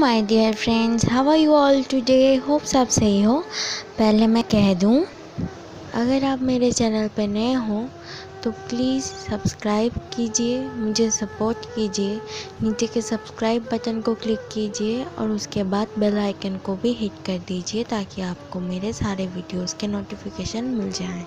My dear friends how are you all today hope सब सही हो। पहले मैं कह दूँ, अगर आप मेरे चैनल पर नए हो तो प्लीज़ सब्सक्राइब कीजिए, मुझे सपोर्ट कीजिए, नीचे के सब्सक्राइब बटन को क्लिक कीजिए, और उसके बाद बेल आइकन को भी हिट कर दीजिए, ताकि आपको मेरे सारे वीडियोस के नोटिफिकेशन मिल जाएँ।